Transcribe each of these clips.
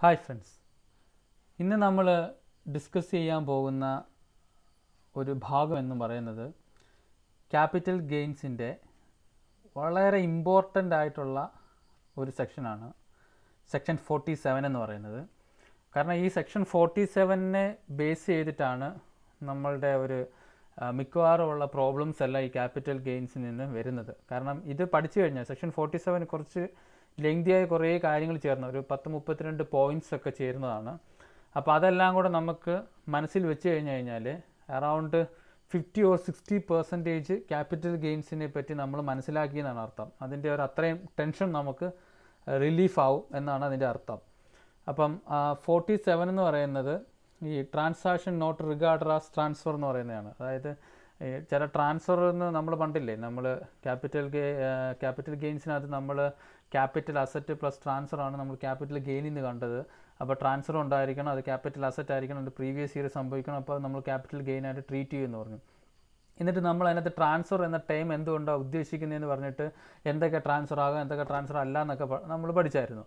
Hi friends ഇന്ന് നമ്മൾ discuss ചെയ്യാൻ പോകുന്ന ഒരു ഭാഗം എന്ന് പറയുന്നത് ക്യാപിറ്റൽ ഗെയിൻസിന്റെ വളരെ ഇമ്പോർട്ടന്റ് ആയിട്ടുള്ള ഒരു സെക്ഷനാണ് സെക്ഷൻ ഫോർട്ടി സെവൻ എന്ന് പറയുന്നത്. കാരണം ഈ സെക്ഷൻ ഫോർട്ടി സെവനെ ബേസ് ചെയ്തിട്ടാണ് നമ്മളുടെ ഒരു മിക്കവാറും ഉള്ള പ്രോബ്ലംസ് എല്ലാം ഈ ക്യാപിറ്റൽ ഗെയിൻസിൽ നിന്ന് വരുന്നത്. കാരണം ഇത് പഠിച്ചു കഴിഞ്ഞാൽ സെക്ഷൻ ഫോർട്ടി സെവൻ കുറച്ച് ലെങ്തിയായ കുറേ കാര്യങ്ങൾ ചേർന്ന ഒരു പത്ത് മുപ്പത്തിരണ്ട് പോയിന്റ്സ് ഒക്കെ ചേരുന്നതാണ്. അപ്പോൾ അതെല്ലാം കൂടെ നമുക്ക് മനസ്സിൽ വെച്ച് കഴിഞ്ഞ് കഴിഞ്ഞാൽ around fifty or sixty percentage capital ഗെയിൻസിനെ പറ്റി നമ്മൾ മനസ്സിലാക്കിയെന്നാണ് അർത്ഥം. അതിന്റെ ഒരു അത്രയും ടെൻഷൻ നമുക്ക് റിലീഫ് ആവും എന്നാണ് അതിന്റെ അർത്ഥം. അപ്പം ഫോർട്ടി സെവൻ എന്ന് പറയുന്നത് ഈ transaction not regard as transfer എന്ന് പറയുന്നതാണ്. അതായത് ചില ട്രാൻസ്ഫർ എന്ന് നമ്മൾ പണ്ടില്ലേ? നമ്മൾ ക്യാപിറ്റൽ ക്യാപിറ്റൽ ഗെയിൻസിനകത്ത് നമ്മൾ ക്യാപിറ്റൽ അസറ്റ് പ്ലസ് ട്രാൻസ്ഫർ ആണ് നമ്മൾ ക്യാപിറ്റൽ ഗെയിനിൽ നിന്ന് കണ്ടത്. അപ്പോൾ ട്രാൻസ്ഫർ ഉണ്ടായിരിക്കണം അത് ക്യാപിറ്റൽ അസറ്റ് ആയിരിക്കണം അത് പ്രീവിയസ് ഇയർ സംഭവിക്കണം അപ്പോൾ നമ്മൾ ക്യാപിറ്റൽ ഗെയിൻ ആയിട്ട് ട്രീറ്റ് ചെയ്യുമെന്ന് പറഞ്ഞു. എന്നിട്ട് നമ്മൾ അതിനകത്ത് ട്രാൻസ്ഫർ എന്ന ടൈം എന്തുകൊണ്ടാണ് ഉദ്ദേശിക്കുന്നതെന്ന് പറഞ്ഞിട്ട് എന്തൊക്കെ ട്രാൻസ്ഫർ ആകാം എന്തൊക്കെ ട്രാൻസ്ഫർ അല്ല എന്നൊക്കെ നമ്മൾ പഠിച്ചായിരുന്നു.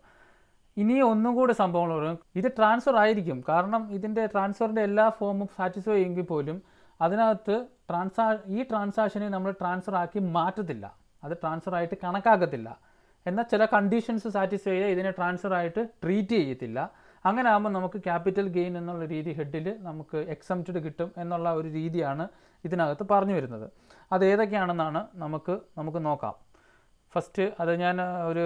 ഇനി ഒന്നും കൂടെ സംഭവങ്ങൾ പറയും. ഇത് ട്രാൻസ്ഫർ ആയിരിക്കും. കാരണം ഇതിന്റെ ട്രാൻസ്ഫറിന്റെ എല്ലാ ഫോമും സാറ്റിസ്ഫൈ ചെയ്യുമെങ്കിൽ പോലും അതിനകത്ത് ട്രാൻസാ ഈ ട്രാൻസാക്ഷനെ നമ്മൾ ട്രാൻസ്ഫർ ആക്കി മാറ്റത്തില്ല. അത് ട്രാൻസ്ഫർ ആയിട്ട് കണക്കാക്കത്തില്ല. എന്നാൽ ചില കണ്ടീഷൻസ് സാറ്റിസ്ഫൈ ചെയ്യുക ഇതിനെ ട്രാൻസ്ഫർ ആയിട്ട് ട്രീറ്റ് ചെയ്യത്തില്ല. അങ്ങനെ ആകുമ്പോൾ നമുക്ക് ക്യാപിറ്റൽ ഗെയിൻ എന്നുള്ള രീതി ഹെഡിൽ നമുക്ക് എക്സംപ്റ്റഡ് കിട്ടും എന്നുള്ള ഒരു രീതിയാണ് ഇതിനകത്ത് പറഞ്ഞു വരുന്നത്. അത് ഏതൊക്കെയാണെന്നാണ് നമുക്ക് നമുക്ക് നോക്കാം. ഫസ്റ്റ് അത് ഞാൻ ഒരു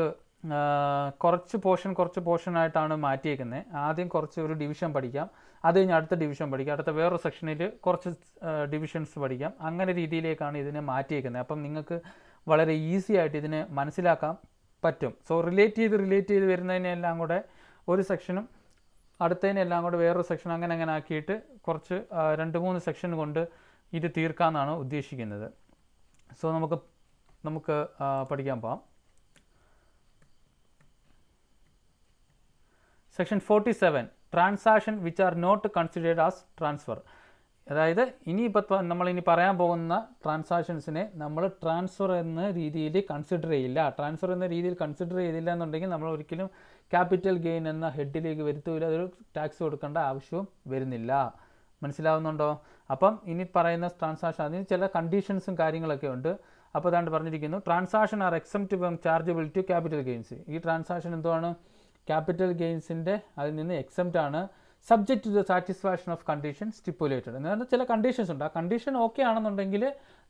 കുറച്ച് പോർഷൻ കുറച്ച് പോർഷനായിട്ടാണ് മാറ്റിയേക്കുന്നത്. ആദ്യം കുറച്ച് ഒരു ഡിവിഷൻ പഠിക്കാം. അത് കഴിഞ്ഞ് അടുത്ത ഡിവിഷൻ പഠിക്കാം. അടുത്ത വേറൊരു സെക്ഷനിൽ കുറച്ച് ഡിവിഷൻസ് പഠിക്കാം. അങ്ങനെ രീതിയിലേക്കാണ് ഇതിനെ മാറ്റിയേക്കുന്നത്. അപ്പം നിങ്ങൾക്ക് വളരെ ഈസി ആയിട്ട് ഇതിനെ മനസ്സിലാക്കാൻ പറ്റും. സോ റിലേറ്റ് ചെയ്ത് റിലേറ്റ് ചെയ്ത് വരുന്നതിനെല്ലാം കൂടെ ഒരു സെക്ഷനും അടുത്തതിനെല്ലാം കൂടെ വേറൊരു സെക്ഷൻ അങ്ങനെ അങ്ങനെ ആക്കിയിട്ട് കുറച്ച് രണ്ട് മൂന്ന് സെക്ഷൻ കൊണ്ട് ഇത് തീർക്കാമെന്നാണ് ഉദ്ദേശിക്കുന്നത്. സോ നമുക്ക് നമുക്ക് പഠിക്കാൻ പോവാം. Section forty seven transaction which are not considered as transfer അതായത് ഇനിയിപ്പോൾ നമ്മൾ ഇനി പറയാൻ പോകുന്ന ട്രാൻസാക്ഷൻസിനെ നമ്മൾ ട്രാൻസ്ഫർ എന്ന രീതിയിൽ കൺസിഡർ ചെയ്യില്ല. ട്രാൻസ്ഫർ എന്ന രീതിയിൽ കൺസിഡർ ചെയ്തില്ല എന്നുണ്ടെങ്കിൽ നമ്മൾ ഒരിക്കലും ക്യാപിറ്റൽ ഗെയിൻ എന്ന ഹെഡിലേക്ക് വരുത്തൂല. അതൊരു ടാക്സ് കൊടുക്കേണ്ട ആവശ്യവും വരുന്നില്ല. മനസ്സിലാവുന്നുണ്ടോ? അപ്പം ഇനി പറയുന്ന ട്രാൻസാക്ഷൻ അതിന് ചില കണ്ടീഷൻസും കാര്യങ്ങളൊക്കെ ഉണ്ട്. അപ്പോൾ അതാണ്ട് പറഞ്ഞിരിക്കുന്നു transaction are exempt from chargeable to capital gains ഈ ട്രാൻസാക്ഷൻ എന്തുവാണ്? ക്യാപിറ്റൽ ഗെയിൻസിന്റെ അതിൽ നിന്ന് എക്സംപ്റ്റ് ആണ്. Subject to the satisfaction of condition stipulated എന്ന് പറഞ്ഞാൽ ചില കണ്ടീഷൻസ് ഉണ്ട്. ആ കണ്ടീഷൻ ഓക്കെ ആണെന്നുണ്ടെങ്കിൽ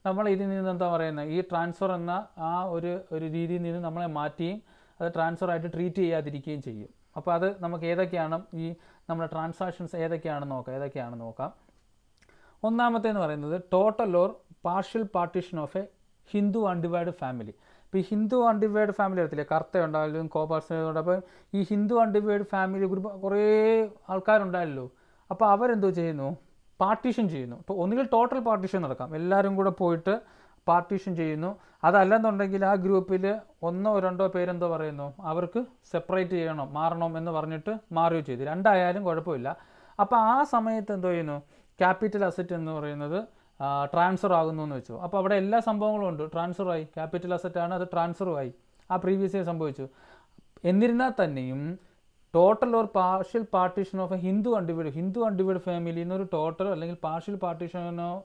നമ്മൾ ഇതിൽ നിന്ന് എന്താ പറയുന്നത്? ഈ ട്രാൻസ്ഫർ എന്ന ആ ഒരു ഒരു രീതിയിൽ നിന്ന് നമ്മളെ മാറ്റുകയും അത് ട്രാൻസ്ഫർ ആയിട്ട് ട്രീറ്റ് ചെയ്യാതിരിക്കുകയും ചെയ്യും. അപ്പോൾ അത് നമുക്ക് ഏതൊക്കെയാണ് ഈ നമ്മുടെ ട്രാൻസാക്ഷൻസ് ഏതൊക്കെയാണെന്ന് നോക്കാം. ഏതൊക്കെയാണെന്ന് നോക്കാം. ഒന്നാമത്തേന്ന് പറയുന്നത് total or partial partition of a Hindu undivided family ഇപ്പോൾ ഈ ഹിന്ദു അൺഡിവൈഡ് ഫാമിലി എടുത്തില്ലേ കർത്ത ഉണ്ടായാലും കോപാർസ് അപ്പോൾ ഈ ഹിന്ദു അൺഡിവൈഡ് ഫാമിലി ഗ്രൂപ്പ് കുറേ ആൾക്കാരുണ്ടായല്ലോ. അപ്പോൾ അവരെന്തോ ചെയ്യുന്നു? പാർട്ടീഷൻ ചെയ്യുന്നു. ഇപ്പോൾ ഒന്നുകിൽ ടോട്ടൽ പാർട്ടീഷൻ നടക്കാം. എല്ലാവരും കൂടെ പോയിട്ട് പാർട്ടീഷൻ ചെയ്യുന്നു. അതല്ലെന്നുണ്ടെങ്കിൽ ആ ഗ്രൂപ്പിൽ ഒന്നോ രണ്ടോ പേരെന്തോ പറയുന്നു? അവർക്ക് സെപ്പറേറ്റ് ചെയ്യണം മാറണം എന്ന് പറഞ്ഞിട്ട് മാറുകയോ ചെയ്തു. രണ്ടായാലും കുഴപ്പമില്ല. അപ്പോൾ ആ സമയത്ത് എന്തോ ചെയ്യുന്നു? ക്യാപിറ്റൽ അസറ്റ് എന്ന് പറയുന്നത് ട്രാൻസ്ഫർ ആകുന്നു എന്ന് വെച്ചു. അപ്പോൾ അവിടെ എല്ലാ സംഭവങ്ങളും ഉണ്ട്. ട്രാൻസ്ഫർ ആയി. ക്യാപിറ്റൽ അസറ്റാണ് അത് ട്രാൻസ്ഫറും ആയി. ആ പ്രീവിയസ് ഇയർ സംഭവിച്ചു. എന്നിരുന്നാൽ തന്നെയും total or partial partition of a Hindu undivided Hindu undivided family എന്നൊരു ടോട്ടൽ അല്ലെങ്കിൽ പാർഷ്യൽ പാർട്ടീഷനോ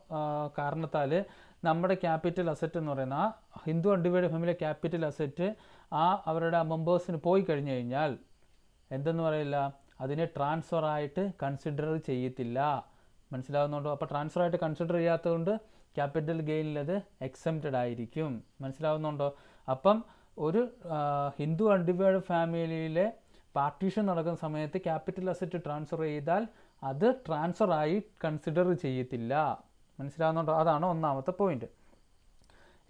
കാരണത്താൽ നമ്മുടെ ക്യാപിറ്റൽ അസറ്റ് എന്ന് പറയുന്ന Hindu undivided family capital asset ആ അവരുടെ മെമ്പേഴ്സിന് പോയി കഴിഞ്ഞു കഴിഞ്ഞാൽ എന്തെന്ന് പറയില്ല? അതിനെ ട്രാൻസ്ഫർ ആയിട്ട് കൺസിഡർ ചെയ്യത്തില്ല. മനസ്സിലാവുന്നുണ്ടോ? അപ്പോൾ ട്രാൻസ്ഫർ ആയിട്ട് കൺസിഡർ ചെയ്യാത്തതുകൊണ്ട് ക്യാപിറ്റൽ ഗെയിനിൽ അത് എക്സംപ്റ്റഡ് ആയിരിക്കും. മനസ്സിലാവുന്നുണ്ടോ? അപ്പം ഒരു ഹിന്ദു അൺഡിവൈഡ് ഫാമിലിയിലെ പാർട്ടീഷൻ നടക്കുന്ന സമയത്ത് ക്യാപിറ്റൽ അസറ്റ് ട്രാൻസ്ഫർ ചെയ്താൽ അത് ട്രാൻസ്ഫർ ആയി കൺസിഡർ ചെയ്യത്തില്ല. മനസ്സിലാവുന്നുണ്ടോ? അതാണ് ഒന്നാമത്തെ പോയിന്റ്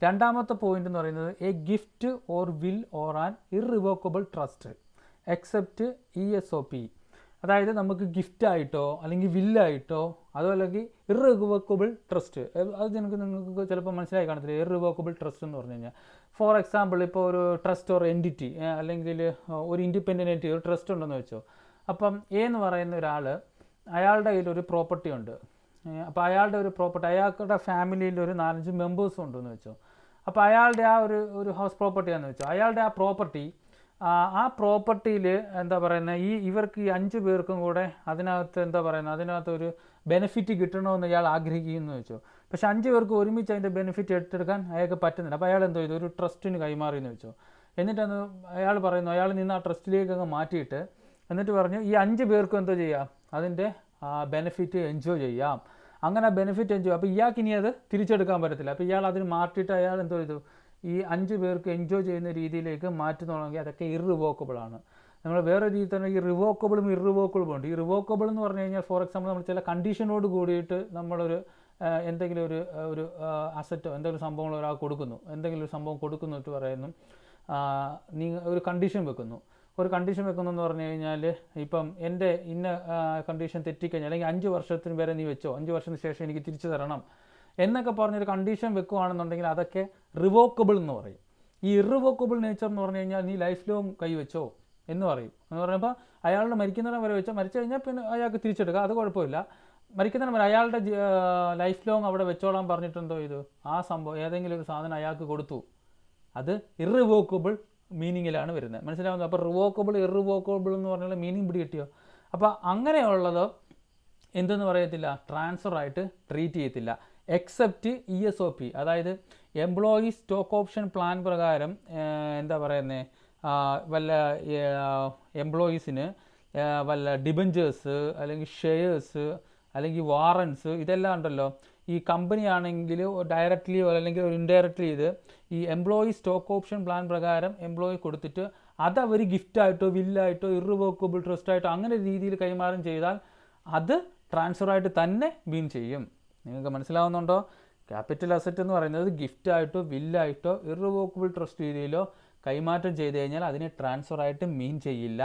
രണ്ടാമത്തെ പോയിന്റ് എന്ന് പറയുന്നത് a gift or will or an irrevocable trust except E S O P അതായത് നമുക്ക് ഗിഫ്റ്റ് ആയിട്ടോ അല്ലെങ്കിൽ വില്ലായിട്ടോ അതോ അല്ലെങ്കിൽ ഇറിവോക്കബിൾ ട്രസ്റ്റ് അത് നിങ്ങൾക്ക് നിങ്ങൾക്ക് ചിലപ്പോൾ മനസ്സിലായി കാണത്തില്ല? ഇറിവോക്കബിൾ ട്രസ്റ്റ് എന്ന് പറഞ്ഞു കഴിഞ്ഞാൽ. ഫോർ എക്സാമ്പിൾ ഇപ്പോൾ ഒരു ട്രസ്റ്റ് ഓർ എന്റിറ്റി അല്ലെങ്കിൽ ഒരു ഇൻഡിപെൻഡന്റ് ഒരു ട്രസ്റ്റ് ഉണ്ടെന്ന് വെച്ചോ. അപ്പം എ എന്ന് പറയുന്ന ഒരാൾ അയാളുടെ കയ്യിൽ ഒരു പ്രോപ്പർട്ടി ഉണ്ട്. അപ്പോൾ അയാളുടെ ഒരു പ്രോപ്പർട്ടി അയാളുടെ ഫാമിലിയിൽ ഒരു നാലഞ്ച് മെമ്പേഴ്സും ഉണ്ടെന്ന് വെച്ചോ. അപ്പോൾ അയാളുടെ ആ ഒരു ഒരു ഹൗസ് പ്രോപ്പർട്ടിയാണെന്ന് വെച്ചോ. അയാളുടെ ആ പ്രോപ്പർട്ടി ആ, പ്രോപ്പർട്ടിയിൽ എന്താ പറയുന്നത് ഈ ഇവർക്ക് ഈ അഞ്ച് പേർക്കും കൂടെ അതിനകത്ത് എന്താ പറയുന്നത് അതിനകത്ത് ഒരു ബെനിഫിറ്റ് കിട്ടണമെന്ന് ഇയാൾ ആഗ്രഹിക്കുന്നു വെച്ചു. പക്ഷെ അഞ്ച് പേർക്ക് ഒരുമിച്ച് അതിന്റെ ബെനിഫിറ്റ് എടുത്തെടുക്കാൻ അയാൾക്ക് പറ്റുന്നില്ല. അപ്പോൾ അയാൾ എന്തോ ചെയ്തു? ഒരു ട്രസ്റ്റിന് കൈമാറിയെന്ന് വെച്ചു. എന്നിട്ടന്ന് അയാൾ പറയുന്നു അയാൾ നിന്ന് ആ ട്രസ്റ്റിലേക്ക് അങ്ങ് മാറ്റിയിട്ട് എന്നിട്ട് പറഞ്ഞു ഈ അഞ്ച് പേർക്കും എന്തോ ചെയ്യാം? അതിന്റെ ബെനിഫിറ്റ് എൻജോയ് ചെയ്യാം. അങ്ങനെ ബെനിഫിറ്റ് എൻജോയ് അപ്പോൾ ഇയാൾക്ക് ഇനി അത് തിരിച്ചെടുക്കാൻ പറ്റത്തില്ല. അപ്പോൾ ഇയാൾ അതിന് മാറ്റിയിട്ട് അയാൾ എന്തോ ചെയ്തു? ഈ അഞ്ച് പേർക്ക് എൻജോയ് ചെയ്യുന്ന രീതിയിലേക്ക് മാറ്റുന്നുണ്ടെങ്കിൽ അതൊക്കെ ഇറിവോക്കബിൾ ആണ്. നമ്മൾ വേറെ രീതിയിൽ തന്നെ ഈ റിവോക്കബിളും ഇറിവോക്കബിളും ഉണ്ട്. ഈ റിവോക്കബിൾ എന്ന് പറഞ്ഞു കഴിഞ്ഞാൽ ഫോർ എക്സാമ്പിൾ നമ്മൾ ചില കണ്ടീഷനോട് കൂടിയിട്ട് നമ്മളൊരു എന്തെങ്കിലും ഒരു ഒരു അസറ്റോ എന്തെങ്കിലും സംഭവങ്ങൾ ഒരാൾ കൊടുക്കുന്നു. എന്തെങ്കിലും ഒരു സംഭവം കൊടുക്കുന്നു എന്ന് പറയുന്നു. നീ ഒരു കണ്ടീഷൻ വെക്കുന്നു. ഒരു കണ്ടീഷൻ വെക്കുന്നു എന്ന് പറഞ്ഞു കഴിഞ്ഞാൽ ഇപ്പം എന്റെ ഇന്ന കണ്ടീഷൻ തെറ്റിക്കഴിഞ്ഞാൽ അല്ലെങ്കിൽ അഞ്ച് വർഷത്തിന് വരെ നീ വെച്ചോ അഞ്ച് വർഷത്തിന് ശേഷം എനിക്ക് തിരിച്ചു തരണം. എന്നൊക്കെ പറഞ്ഞൊരു കണ്ടീഷൻ വെക്കുകയാണെന്നുണ്ടെങ്കിൽ അതൊക്കെ റിവോക്കബിൾ എന്ന് പറയും. ഈ ഇറിവോക്കബിൾ നേച്ചർ എന്ന് പറഞ്ഞു കഴിഞ്ഞാൽ നീ ലൈഫ് ലോങ് കൈവച്ചോ എന്ന് പറയും. എന്ന് പറയുമ്പോൾ അയാളുടെ മരിക്കുന്നിടം വരെ വെച്ചോ. മരിച്ചു കഴിഞ്ഞാൽ പിന്നെ അയാൾക്ക് തിരിച്ചെടുക്കുക അത് കുഴപ്പമില്ല. മരിക്കുന്നിടം വരെ അയാളുടെ ലൈഫ് ലോങ് അവിടെ വെച്ചോളാൻ പറഞ്ഞിട്ടുണ്ടോ ഇത് ആ സംഭവം ഏതെങ്കിലും ഒരു സാധനം അയാൾക്ക് കൊടുത്തു. അത് ഇറിവോക്കബിൾ മീനിങ്ങിലാണ് വരുന്നത്. മനസ്സിലാവുന്നത് അപ്പോൾ റിവോക്കബിൾ ഇറിവോക്കബിൾ എന്ന് പറഞ്ഞാൽ മീനിങ് പിടി കിട്ടിയോ അപ്പോൾ അങ്ങനെയുള്ളത് എന്തെന്ന് പറയത്തില്ല? ട്രാൻസ്ഫർ ആയിട്ട് ട്രീറ്റ് ചെയ്യത്തില്ല. Except E S O P അതായത് എംപ്ലോയി സ്റ്റോക്ക് ഓപ്ഷൻ പ്ലാൻ പ്രകാരം എന്താ പറയുന്നത് വല്ല എംപ്ലോയീസിന് വല്ല ഡിബഞ്ചേഴ്സ് അല്ലെങ്കിൽ ഷെയർസ് അല്ലെങ്കിൽ വാറൻസ് ഇതെല്ലാം ഉണ്ടല്ലോ. ഈ കമ്പനി ആണെങ്കിൽ ഡയറക്റ്റ്ലി അല്ലെങ്കിൽ ഇൻഡയറക്റ്റ്ലി ഇത് ഈ എംപ്ലോയി സ്റ്റോക്ക് ഓപ്ഷൻ പ്ലാൻ പ്രകാരം എംപ്ലോയി കൊടുത്തിട്ട് അത് അവർ ഗിഫ്റ്റായിട്ടോ വില്ലായിട്ടോ ഇറിവോക്കബിൾ ട്രസ്റ്റായിട്ടോ അങ്ങനെ രീതിയിൽ കൈമാറും ചെയ്താൽ അത് ട്രാൻസ്ഫർ ആയിട്ട് തന്നെ മീൻ ചെയ്യും. നിങ്ങൾക്ക് മനസ്സിലാവുന്നുണ്ടോ? ക്യാപിറ്റൽ അസറ്റ് എന്ന് പറയുന്നത് ഗിഫ്റ്റായിട്ടോ വില്ലായിട്ടോ ഇറിവോക്കബിൾ ട്രസ്റ്റ് രീതിയിലോ കൈമാറ്റം ചെയ്ത് കഴിഞ്ഞാൽ അതിനെ ട്രാൻസ്ഫർ ആയിട്ട് മീൻ ചെയ്യില്ല.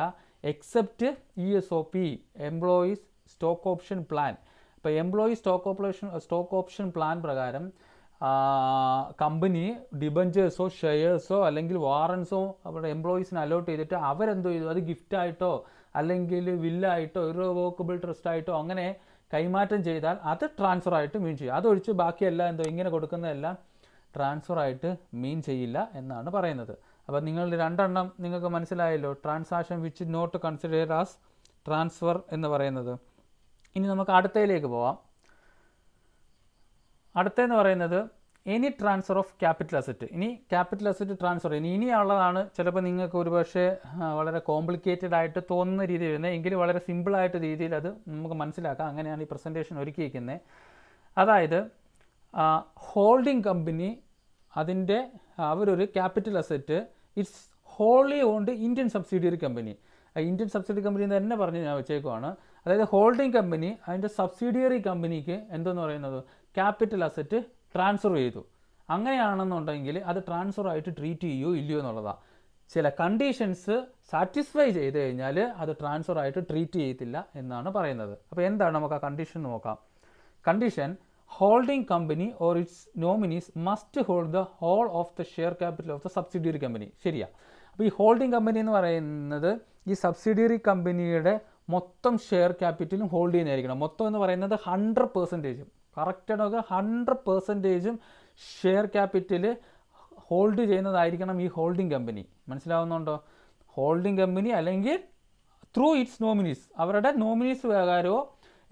Except E S O P employees stock option plan ഇപ്പോൾ employee stock operation stock option plan പ്രകാരം കമ്പനി ഡിബഞ്ചേഴ്സോ ഷെയർസോ അല്ലെങ്കിൽ വാറൻസോ അവരുടെ എംപ്ലോയീസിന് അലോട്ട് ചെയ്തിട്ട് അവരെന്തോ ചെയ്തു? അത് ഗിഫ്റ്റായിട്ടോ അല്ലെങ്കിൽ വില്ലായിട്ടോ ഇറവോക്കബിൾ ട്രസ്റ്റ് ആയിട്ടോ അങ്ങനെ കൈമാറ്റം ചെയ്താൽ അത് ട്രാൻസ്ഫർ ആയിട്ട് മീൻ ചെയ്യും. അതൊഴിച്ച് ബാക്കിയെല്ലാം എന്തോ ഇങ്ങനെ കൊടുക്കുന്നതെല്ലാം ട്രാൻസ്ഫർ ആയിട്ട് മീൻ ചെയ്യില്ല എന്നാണ് പറയുന്നത്. അപ്പോൾ നിങ്ങൾ രണ്ടെണ്ണം നിങ്ങൾക്ക് മനസ്സിലായല്ലോ. Transaction which not consider as transfer എന്ന് പറയുന്നത്. ഇനി നമുക്ക് അടുത്തയിലേക്ക് പോവാം. അടുത്തതെന്ന് പറയുന്നത് any transfer of capital asset ഇനി ക്യാപിറ്റൽ അസറ്റ് ട്രാൻസ്ഫർ ഇനി ഇനിയുള്ളതാണ് ചിലപ്പോൾ നിങ്ങൾക്ക് ഒരുപക്ഷെ വളരെ കോംപ്ലിക്കേറ്റഡ് ആയിട്ട് തോന്നുന്ന രീതിയിൽ വരുന്നത്. എങ്കിലും വളരെ സിമ്പിളായിട്ട് രീതിയിൽ അത് നമുക്ക് മനസ്സിലാക്കാം. അങ്ങനെയാണ് ഈ പ്രസന്റേഷൻ ഒരുക്കിയിരിക്കുന്നത്. അതായത് ഹോൾഡിംഗ് കമ്പനി അതിന്റെ അവരൊരു capital asset it's wholly owned Indian subsidiary company Indian subsidiary company എന്ന് തന്നെ പറഞ്ഞ് ഞാൻ വെച്ചേക്കുവാണ്. അതായത് ഹോൾഡിംഗ് കമ്പനി അതിന്റെ സബ്സിഡിയറി കമ്പനിക്ക് എന്തെന്ന് പറയുന്നത്? ക്യാപിറ്റൽ അസറ്റ് ട്രാൻസ്ഫർ ചെയ്തു. അങ്ങനെയാണെന്നുണ്ടെങ്കിൽ അത് ട്രാൻസ്ഫർ ആയിട്ട് ട്രീറ്റ് ചെയ്യോ ഇല്ലയോ എന്നുള്ളതാണ് ചില കണ്ടീഷൻസ് സാറ്റിസ്ഫൈ ചെയ്ത് കഴിഞ്ഞാൽ അത് ട്രാൻസ്ഫർ ആയിട്ട് ട്രീറ്റ് ചെയ്യത്തില്ല എന്നാണ് പറയുന്നത്. അപ്പോൾ എന്താണ് നമുക്ക് ആ കണ്ടീഷൻ നോക്കാം. Condition holding company or its nominees must hold the whole of the share capital of the subsidiary company ശരിയാ. അപ്പോൾ ഈ ഹോൾഡിംഗ് കമ്പനി എന്ന് പറയുന്നത് ഈ സബ്സിഡിയറി കമ്പനിയുടെ മൊത്തം ഷെയർ ക്യാപിറ്റലും ഹോൾഡ് ചെയ്യുന്നതായിരിക്കണം. മൊത്തം എന്ന് പറയുന്നത് ഹൺഡ്രഡ് പെർസെന്റേജും കറക്റ്റാണ് ഹൺഡ്രഡ് പെർസെന്റേജും ഷെയർ ക്യാപിറ്റൽ ഹോൾഡ് ചെയ്യുന്നതായിരിക്കണം ഈ ഹോൾഡിംഗ് കമ്പനി മനസ്സിലാവുന്നുണ്ടോ? ഹോൾഡിംഗ് കമ്പനി അല്ലെങ്കിൽ ത്രൂ ഇറ്റ്സ് നോമിനീസ് അവരുടെ നോമിനീസ് പ്രകാരമോ?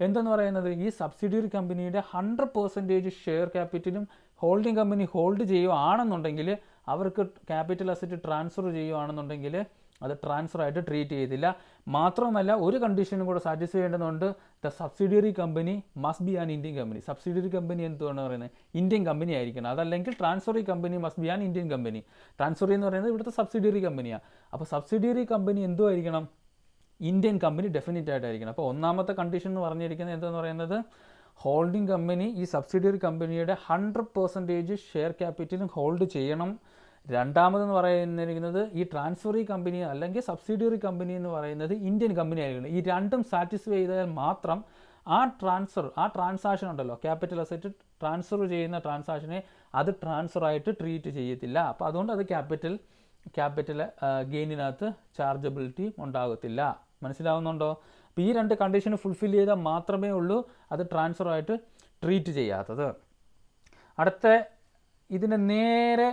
എന്തെന്ന് പറയുന്നത്? ഈ സബ്സിഡിയറി കമ്പനിയുടെ ഹൺഡ്രഡ് പെർസെന്റേജ് ഷെയർ ക്യാപിറ്റലും ഹോൾഡിംഗ് കമ്പനി ഹോൾഡ് ചെയ്യുകയാണെന്നുണ്ടെങ്കിൽ അവർക്ക് ക്യാപിറ്റൽ അസറ്റ് ട്രാൻസ്ഫർ ചെയ്യുകയാണെന്നുണ്ടെങ്കിൽ അത് ട്രാൻസ്ഫർ ആയിട്ട് ട്രീറ്റ് ചെയ്തില്ല മാത്രമല്ല ഒരു കണ്ടീഷനും കൂടെ സാറ്റിസ്ഫൈ ചെയ്യേണ്ടതുണ്ട്. The subsidiary company must be an Indian company subsidiary company എന്താണ് പറയുന്നത്? ഇന്ത്യൻ കമ്പനി ആയിരിക്കണം. അതല്ലെങ്കിൽ transferee company must be an Indian company transferee എന്ന് പറയുന്നത് ഇവിടുത്തെ സബ്സിഡിയറി കമ്പനിയാണ് അപ്പോൾ സബ്സിഡിയറി കമ്പനി എന്തോ ആയിരിക്കണം ഇന്ത്യൻ കമ്പനി ഡെഫിനറ്റ് ആയിട്ടായിരിക്കണം. അപ്പോൾ ഒന്നാമത്തെ കണ്ടീഷൻ എന്ന് പറഞ്ഞിരിക്കുന്നത് എന്തെന്ന് പറയുന്നത്? ഹോൾഡിംഗ് കമ്പനി ഈ സബ്സിഡിയറി കമ്പനിയുടെ ഹൺഡ്രഡ് പെർസെന്റേജ് ഷെയർ ക്യാപിറ്റലും ഹോൾഡ് ചെയ്യണം. രണ്ടാമതെന്ന് പറയുന്നിരിക്കുന്നത് ഈ ട്രാൻസ്ഫറി കമ്പനി അല്ലെങ്കിൽ സബ്സിഡിയറി കമ്പനി എന്ന് പറയുന്നത് ഇന്ത്യൻ കമ്പനി ആയിരിക്കണം. ഈ രണ്ടും സാറ്റിസ്ഫൈ ചെയ്താൽ മാത്രം ആ ട്രാൻസ്ഫർ ആ ട്രാൻസാക്ഷൻ ഉണ്ടല്ലോ. ക്യാപിറ്റൽ അസറ്റ് ട്രാൻസ്ഫർ ചെയ്യുന്ന ട്രാൻസാക്ഷനെ അത് ട്രാൻസ്ഫർ ആയിട്ട് ട്രീറ്റ് ചെയ്യത്തില്ല. അപ്പോൾ അതുകൊണ്ട് അത് ക്യാപിറ്റൽ ക്യാപിറ്റൽ ഗെയിനിനകത്ത് ചാർജബിലിറ്റി ഉണ്ടാകത്തില്ല. മനസ്സിലാവുന്നുണ്ടോ? അപ്പോൾ ഈ രണ്ട് കണ്ടീഷൻ ഫുൾഫിൽ ചെയ്താൽ മാത്രമേ ഉള്ളൂ അത് ട്രാൻസ്ഫർ ആയിട്ട് ട്രീറ്റ് ചെയ്യാത്തത്. അടുത്ത ഇതിന് നേരെ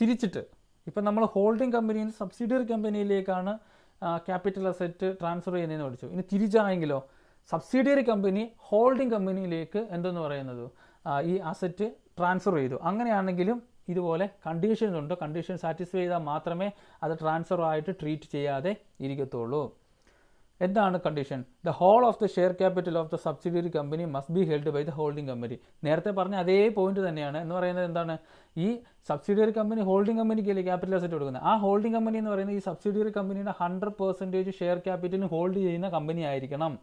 തിരിച്ചിട്ട്. ഇപ്പം നമ്മൾ ഹോൾഡിംഗ് കമ്പനിയിൽ നിന്ന് സബ്സിഡിയറി കമ്പനിയിലേക്കാണ് ക്യാപിറ്റൽ അസറ്റ് ട്രാൻസ്ഫർ ചെയ്യുന്നതെന്ന് പഠിച്ചു. ഇനി തിരിച്ചാണെങ്കിലോ സബ്സിഡിയറി കമ്പനി ഹോൾഡിംഗ് കമ്പനിയിലേക്ക് എന്തെന്ന് പറയുന്നത്? ഈ അസറ്റ് ട്രാൻസ്ഫർ ചെയ്തു. അങ്ങനെയാണെങ്കിലും ഇതുപോലെ കണ്ടീഷൻസ് ഉണ്ട്. കണ്ടീഷൻ സാറ്റിസ്ഫൈ ചെയ്താൽ മാത്രമേ അത് ട്രാൻസ്ഫർ ആയിട്ട് ട്രീറ്റ് ചെയ്യാതെ ഇരിക്കത്തുള്ളൂ. എന്താണ് condition the whole of the share capital of the subsidiary company must be held by the holding company നേരത്തെ പറഞ്ഞ അതേ പോയിന്റ് തന്നെയാണ്. എന്ന് പറയുന്നത് എന്താണ്? ഈ സബ്സിഡിയറി കമ്പനി ഹോൾഡിംഗ് കമ്പനിക്കല്ലേ ക്യാപിറ്റൽ അസറ്റ് കൊടുക്കുന്നത്? ആ ഹോൾഡിംഗ് കമ്പനി എന്ന് പറയുന്നത് ഈ സബ്സിഡിയറി കമ്പനിയുടെ ഹൺഡ്രഡ് പെർസെന്റേജ് ഷെയർ ക്യാപിറ്റലിന് ഹോൾഡ് ചെയ്യുന്ന കമ്പനി ആയിരിക്കണം.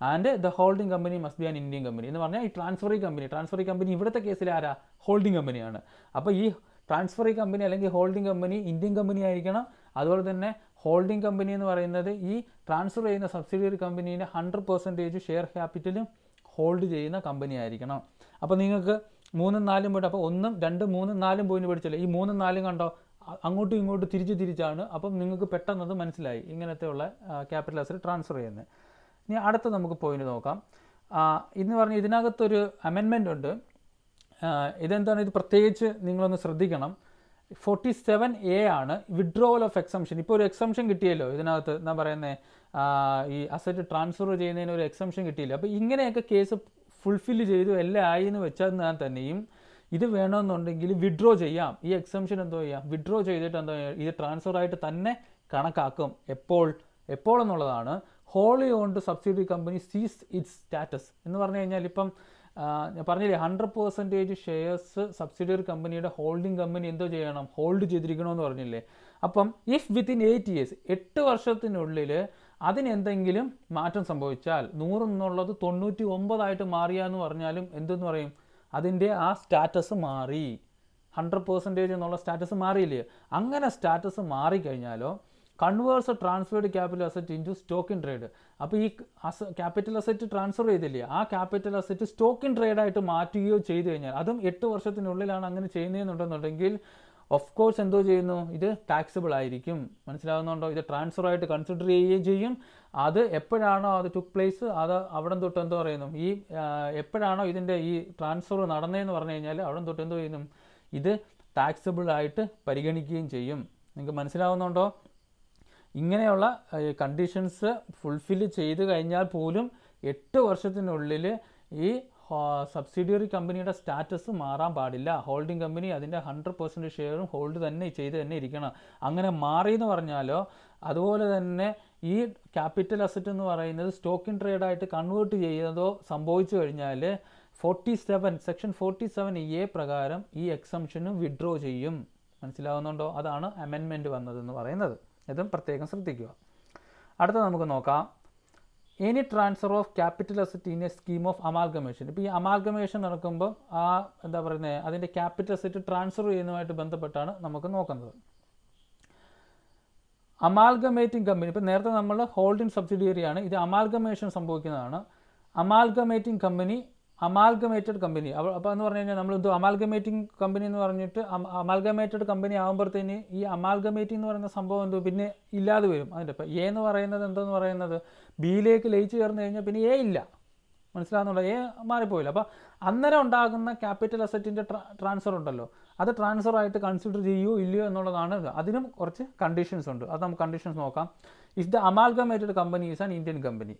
And the holding company must be an Indian company എന്ന് പറഞ്ഞാൽ ഈ ട്രാൻസ്ഫറി കമ്പനി ട്രാൻസ്ഫറി കമ്പനി ഇവിടുത്തെ കേസിൽ ആരാ? ഹോൾഡിംഗ് കമ്പനിയാണ് അപ്പോൾ ഈ ട്രാൻസ്ഫറി കമ്പനി അല്ലെങ്കിൽ ഹോൾഡിംഗ് കമ്പനി ഇന്ത്യൻ കമ്പനി ആയിരിക്കണം. അതുപോലെ തന്നെ ഹോൾഡിംഗ് കമ്പനി എന്ന് പറയുന്നത് ഈ ട്രാൻസ്ഫർ ചെയ്യുന്ന സബ്സിഡിയറി കമ്പനീന്റെ ഹൺഡ്രഡ് പെർസെന്റേജ് ഷെയർ ക്യാപിറ്റലും ഹോൾഡ് ചെയ്യുന്ന കമ്പനി ആയിരിക്കണം. അപ്പോൾ നിങ്ങൾക്ക് മൂന്നും നാലും പോയിട്ട് അപ്പോൾ ഒന്നും രണ്ടും മൂന്നും നാലും പോയിന്റ് പഠിച്ചല്ലേ ഈ മൂന്നും നാലും കണ്ടോ? അങ്ങോട്ടും ഇങ്ങോട്ടും തിരിച്ച് തിരിച്ചാണ്. അപ്പം നിങ്ങൾക്ക് പെട്ടെന്ന് അത് മനസ്സിലായി ഇങ്ങനത്തെയുള്ള ക്യാപിറ്റൽ അസറ്റ് ട്രാൻസ്ഫർ ചെയ്യുന്നത്. ഇനി അടുത്ത നമുക്ക് പോയിന്റ് നോക്കാം. ഇന്ന് പറഞ്ഞ ഇതിനകത്തൊരു അമെൻമെന്റ് ഉണ്ട്. ഇതെന്താണ്? ഇത് പ്രത്യേകിച്ച് നിങ്ങളൊന്ന് ശ്രദ്ധിക്കണം. ഫോർട്ടി സെവൻ എ ആണ് വിഡ്രോവൽ ഓഫ് എക്സംഷൻ ഇപ്പോൾ ഒരു എക്സംഷൻ കിട്ടിയല്ലോ ഇതിനകത്ത് എന്താ പറയുന്നത് ഈ അസറ്റ് ട്രാൻസ്ഫർ ചെയ്യുന്നതിന് ഒരു എക്സംഷൻ കിട്ടിയില്ല? അപ്പോൾ ഇങ്ങനെയൊക്കെ കേസ് ഫുൾഫിൽ ചെയ്തു എല്ലാം ആയി എന്ന് വെച്ചാൽ തന്നെയും ഇത് വേണമെന്നുണ്ടെങ്കിൽ വിഡ്രോ ചെയ്യാം. ഈ എക്സംഷൻ എന്തോ ചെയ്യാം? വിഡ്രോ ചെയ്തിട്ട് എന്തോ ഇത് ട്രാൻസ്ഫർ ആയിട്ട് തന്നെ കണക്കാക്കും. എപ്പോൾ? എപ്പോൾ എന്നുള്ളതാണ് wholly owned subsidy company ceases its status എന്ന് പറഞ്ഞു കഴിഞ്ഞാൽ ഇപ്പം ഞാൻ പറഞ്ഞില്ലേ ഹൺഡ്രഡ് പെർസെന്റേജ് ഷെയർസ് സബ്സിഡിയറി കമ്പനിയുടെ ഹോൾഡിംഗ് കമ്പനി എന്തോ ചെയ്യണം ഹോൾഡ് ചെയ്തിരിക്കണമെന്ന് പറഞ്ഞില്ലേ. അപ്പം ഇഫ് വിത്തിൻ എയ്റ്റ് ഇയേഴ്സ് എട്ട് വർഷത്തിനുള്ളിൽ അതിനെന്തെങ്കിലും മാറ്റം സംഭവിച്ചാൽ നൂറ് എന്നുള്ളത് തൊണ്ണൂറ്റി ഒമ്പതായിട്ട് മാറിയാന്ന് പറഞ്ഞാലും എന്തെന്ന് പറയും? അതിന്റെ ആ സ്റ്റാറ്റസ് മാറി. ഹൺഡ്രഡ് പെർസെന്റേജ് എന്നുള്ള സ്റ്റാറ്റസ് മാറിയില്ലേ? അങ്ങനെ status മാറിക്കഴിഞ്ഞാലോ converts transferred capital asset into stock in trade അപ്പോൾ ഈ അസ ക്യാപിറ്റൽ അസറ്റ് ട്രാൻസ്ഫർ ചെയ്തില്ലേ ആ ക്യാപിറ്റൽ അസറ്റ് സ്റ്റോക്ക് ഇൻ ട്രേഡായിട്ട് മാറ്റുകയോ ചെയ്തു കഴിഞ്ഞാൽ അതും എട്ട് വർഷത്തിനുള്ളിലാണ് അങ്ങനെ ചെയ്യുന്നതെന്നുണ്ടെന്നുണ്ടെങ്കിൽ ഓഫ് കോഴ്സ് എന്തോ ചെയ്യുന്നു? ഇത് ടാക്സിബിൾ ആയിരിക്കും. മനസ്സിലാകുന്നുണ്ടോ ഇത് ട്രാൻസ്ഫർ ആയിട്ട് കൺസിഡർ ചെയ്യുകയും ചെയ്യും. അത് എപ്പോഴാണോ അത് ടുക്ക് പ്ലേസ് അത് അവിടെ തൊട്ട് എന്തോ പറയുന്നു? ഈ എപ്പോഴാണോ ഇതിന്റെ ഈ ട്രാൻസ്ഫർ നടന്നതെന്ന് പറഞ്ഞു കഴിഞ്ഞാൽ അവിടെ തൊട്ട് എന്തോ ചെയ്യുന്നു? ഇത് ടാക്സിബിൾ ആയിട്ട് പരിഗണിക്കുകയും ചെയ്യും. നിങ്ങൾക്ക് മനസ്സിലാവുന്നുണ്ടോ? ഇങ്ങനെയുള്ള കണ്ടീഷൻസ് ഫുൾഫിൽ ചെയ്ത് കഴിഞ്ഞാൽ പോലും എട്ട് വർഷത്തിനുള്ളിൽ ഈ സബ്സിഡിയറി കമ്പനിയുടെ സ്റ്റാറ്റസ് മാറാൻ പാടില്ല. ഹോൾഡിംഗ് കമ്പനി അതിന്റെ ഹൺഡ്രഡ് പെർസെന്റ് ഷെയറും ഹോൾഡ് തന്നെ ചെയ്ത് തന്നെ ഇരിക്കണം. അങ്ങനെ മാറി എന്ന് പറഞ്ഞാലോ അതുപോലെ തന്നെ ഈ ക്യാപിറ്റൽ അസറ്റ് എന്ന് പറയുന്നത് സ്റ്റോക്ക് ഇൻ ട്രേഡായിട്ട് കൺവേർട്ട് ചെയ്യുന്നതോ സംഭവിച്ചു കഴിഞ്ഞാൽ forty seven section forty seven A പ്രകാരം ഈ എക്സംഷനും വിഡ്രോ ചെയ്യും. മനസ്സിലാവുന്നുണ്ടോ? അതാണ് അമെൻമെന്റ് വന്നതെന്ന് പറയുന്നത്. ഇതും പ്രത്യേകം ശ്രദ്ധിക്കുക. അടുത്ത നമുക്ക് നോക്കാം. Any transfer of capital asset in a scheme of amalgamation ഇപ്പോൾ ഈ അമാൽഗമേഷൻ നടക്കുമ്പോൾ ആ എന്താ പറയുന്നത് അതിന്റെ ക്യാപിറ്റൽ അസറ്റ് ട്രാൻസ്ഫർ ചെയ്യുന്നതുമായിട്ട് ബന്ധപ്പെട്ടാണ് നമുക്ക് നോക്കുന്നത്. അമാൽഗമേറ്റിംഗ് കമ്പനി ഇപ്പോൾ നേരത്തെ നമ്മൾ ഹോൾഡിംഗ് സബ്സിഡിയറിയാണ് ഇത് അമാൽഗമേഷൻ സംഭവിക്കുന്നതാണ്. Amalgamating company amalgamated company. അപ്പോൾ എന്ന് പറഞ്ഞു കഴിഞ്ഞാൽ എന്തോ അമാൽഗമേറ്റിംഗ് കമ്പനി എന്ന് പറഞ്ഞിട്ട് അമാൽഗമേറ്റഡ് കമ്പനി ആകുമ്പോഴത്തേന് ഈ അമാൽഗമേറ്റിംഗ് എന്ന് പറയുന്ന സംഭവം എന്തോ പിന്നെ ഇല്ലാതെ വരും. അതിന്റെ ഇപ്പം എ എന്ന് പറയുന്നത് എന്തോന്ന് പറയുന്നത്? ബിയിലേക്ക് ലയിച്ച് ചേർന്ന് കഴിഞ്ഞാൽ പിന്നെ എ ഇല്ല. മനസ്സിലാകുന്നുണ്ടോ എ മാറിപ്പോയില്ല. അപ്പോൾ അന്നേരം ഉണ്ടാകുന്ന ക്യാപിറ്റൽ അസറ്റിന്റെ ട്രാൻസ്ഫർ ഉണ്ടല്ലോ. അത് ട്രാൻസ്ഫർ ആയിട്ട് കൺസിഡർ ചെയ്യുമോ ഇല്ലയോ എന്നുള്ളതാണ് അതിനും കുറച്ച് കണ്ടീഷൻസ് ഉണ്ട്. അത് നമുക്ക് കണ്ടീഷൻസ് നോക്കാം. If the amalgamated company is an Indian company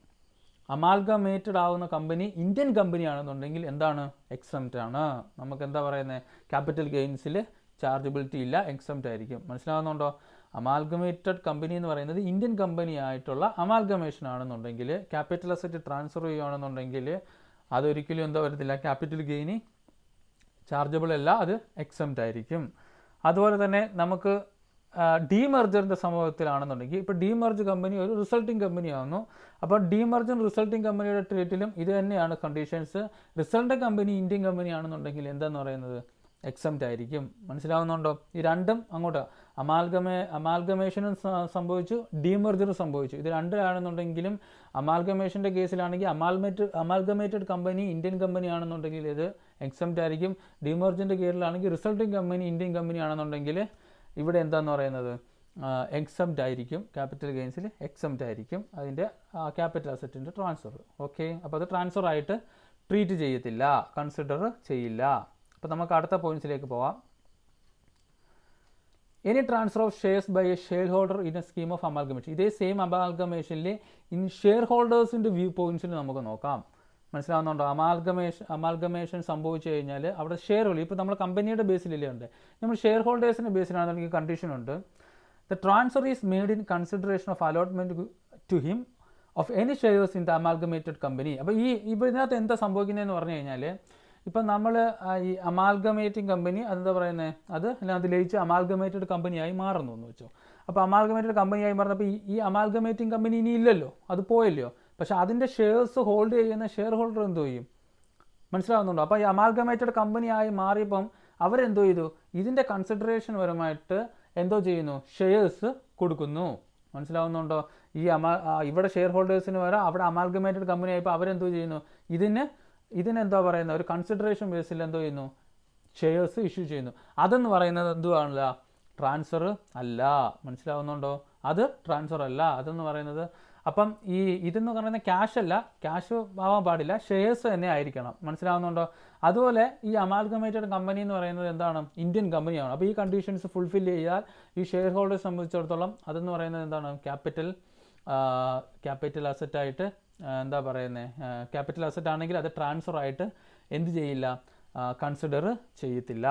amalgamated ആവുന്ന കമ്പനി ഇന്ത്യൻ കമ്പനിയാണെന്നുണ്ടെങ്കിൽ എന്താണ് എക്സംറ്റ് ആണ്? നമുക്ക് എന്താ പറയുന്നത് ക്യാപിറ്റൽ ഗെയിൻസിൽ ചാർജബിലിറ്റി ഇല്ല എക്സംറ്റ് ആയിരിക്കും. മനസ്സിലാവുന്നുണ്ടോ? അമാൽഗമേറ്റഡ് കമ്പനി എന്ന് പറയുന്നത് ഇന്ത്യൻ കമ്പനി ആയിട്ടുള്ള അമാൽഗമേഷൻ ആണെന്നുണ്ടെങ്കിൽ ക്യാപിറ്റൽ അസറ്റ് ട്രാൻസ്ഫർ ചെയ്യുകയാണെന്നുണ്ടെങ്കിൽ അതൊരിക്കലും എന്താ വരത്തില്ല? ക്യാപിറ്റൽ ഗെയിനി ചാർജബിൾ അല്ല അത് എക്സംറ്റ് ആയിരിക്കും. അതുപോലെ തന്നെ നമുക്ക് ഡീമർജറിന്റെ സംഭവത്തിലാണെന്നുണ്ടെങ്കിൽ ഇപ്പോൾ ഡീമർജ് കമ്പനി ഒരു റിസൾട്ടിങ് കമ്പനി ആവുന്നു. അപ്പോൾ ഡീമർജും റിസൾട്ടിങ് കമ്പനിയുടെ ട്രീറ്റിലും ഇത് തന്നെയാണ് conditions result company Indian company ആണെന്നുണ്ടെങ്കിൽ എന്താന്ന് പറയുന്നത്? എക്സംറ്റ് ആയിരിക്കും. മനസ്സിലാവുന്നുണ്ടോ? ഈ രണ്ടും അങ്ങോട്ട് അമാൽഗമേ അമാൽഗമേഷനും സംഭവിച്ചു ഡീമർജറും സംഭവിച്ചു. ഇത് രണ്ടിലാണെന്നുണ്ടെങ്കിലും അമാൽഗമേഷന്റെ കേസിലാണെങ്കിൽ amalgamate amalgamated company Indian company ആണെന്നുണ്ടെങ്കിൽ ഇത് എക്സംറ്റ് ആയിരിക്കും. ഡീമർജിന്റെ കേസിലാണെങ്കിൽ റിസൾട്ടിങ് കമ്പനി ഇന്ത്യൻ കമ്പനി ആണെന്നുണ്ടെങ്കിൽ ഇവിടെ എന്താന്ന് പറയുന്നത്? എക്സംപ്റ്റ് ആയിരിക്കും. ക്യാപിറ്റൽ ഗെയിൻസിൽ എക്സംപ്റ്റ് ആയിരിക്കും. അതിന്റെ ക്യാപിറ്റൽ അസറ്റിന്റെ ട്രാൻസ്ഫർ ഓക്കെ അപ്പോൾ അത് ട്രാൻസ്ഫർ ആയിട്ട് ട്രീറ്റ് ചെയ്യത്തില്ല. കൺസിഡർ ചെയ്യില്ല. അപ്പോൾ നമുക്ക് അടുത്ത പോയിന്റ്സിലേക്ക് പോവാം. Any transfer of shares by a shareholder in a scheme of amalgamation ഇതേ സെയിം അമാൽഗമേഷനിൽ ഇൻ ഷെയർ ഹോൾഡേഴ്സിന്റെ വ്യൂ പോയിന്റ്സിൽ നമുക്ക് നോക്കാം. മനസ്സിലാവുന്നുണ്ടോ? അമാൽഗമേഷൻ അമാൽഗമേഷൻ സംഭവിച്ചു കഴിഞ്ഞാൽ അവിടെ ഷെയറുകൾ ഇപ്പോൾ നമ്മൾ കമ്പനിയുടെ ബേസിലല്ലേ ഉണ്ട്. നമ്മൾ ഷെയർ ഹോൾഡേഴ്സിന്റെ ബേസിലാണെന്നുണ്ടെങ്കിൽ കണ്ടീഷൻ ഉണ്ട്. The transfer is made in consideration of allotment to him of any shares in the amalgamated company അപ്പോൾ ഈ ഇപ്പോൾ ഇതിനകത്ത് എന്താ സംഭവിക്കുന്നതെന്ന് പറഞ്ഞു കഴിഞ്ഞാൽ ഇപ്പം നമ്മൾ ഈ അമാൽഗമേറ്റിംഗ് കമ്പനി അതെന്താ പറയുന്നത് അത് അതിനകത്ത് ലയിച്ച് അമാൽഗമേറ്റഡ് കമ്പനിയായി മാറുന്നു എന്ന് വെച്ചു. അപ്പോൾ അമാൽഗമേറ്റഡ് കമ്പനിയായി മാറുന്നപ്പോൾ ഈ അമാൽഗമേറ്റിംഗ് കമ്പനി ഇനി ഇല്ലല്ലോ? അത് പോയല്ലോ പക്ഷേ അതിന്റെ ഷെയർസ് ഹോൾഡ് ചെയ്യുന്ന ഷെയർ ഹോൾഡർ എന്തോ ചെയ്യും? മനസ്സിലാവുന്നുണ്ടോ? അപ്പോൾ ഈ അമാൽഗമേറ്റഡ് കമ്പനിയായി മാറിയപ്പം അവരെന്തോ ചെയ്തു? ഇതിന്റെ കൺസിഡറേഷൻ പരമായിട്ട് എന്തോ ചെയ്യുന്നു? ഷെയർസ് കൊടുക്കുന്നു. മനസ്സിലാവുന്നുണ്ടോ? ഈ അമാ ഇവിടെ ഷെയർ ഹോൾഡേഴ്സിന് വരെ അവിടെ അമാൽഗമേറ്റഡ് കമ്പനി ആയപ്പോൾ അവരെന്തോ ചെയ്യുന്നു? ഇതിന് ഇതിനെന്താ പറയുന്നത്? ഒരു കൺസിഡറേഷൻ ബേസിൽ എന്തോ ചെയ്യുന്നു? ഷെയർസ് ഇഷ്യൂ ചെയ്യുന്നു. അതെന്ന് പറയുന്നത് എന്തുവാണല്ല? ട്രാൻസ്ഫർ അല്ല. മനസ്സിലാവുന്നുണ്ടോ? അത് ട്രാൻസ്ഫർ അല്ല. അതെന്ന് പറയുന്നത് അപ്പം ഈ ഇതെന്ന് പറയുന്ന ക്യാഷ് അല്ല ക്യാഷ് ആവാൻ പാടില്ല ഷെയർസ് തന്നെ ആയിരിക്കണം. മനസ്സിലാവുന്നുണ്ടോ? അതുപോലെ ഈ അമാൽഗമേറ്റഡ് കമ്പനി എന്ന് പറയുന്നത് എന്താണ്? ഇന്ത്യൻ കമ്പനിയാണ് അപ്പോൾ ഈ കണ്ടീഷൻസ് ഫുൾഫിൽ ചെയ്താൽ ഈ ഷെയർ ഹോൾഡേഴ്സ് സംബന്ധിച്ചിടത്തോളം അതെന്ന് പറയുന്നത് എന്താണ്? ക്യാപിറ്റൽ ക്യാപിറ്റൽ അസറ്റായിട്ട് എന്താ പറയുന്നത് ക്യാപിറ്റൽ അസറ്റ് ആണെങ്കിൽ അത് ട്രാൻസ്ഫർ ആയിട്ട് എന്ത് ചെയ്യില്ല? കൺസിഡർ ചെയ്യത്തില്ല.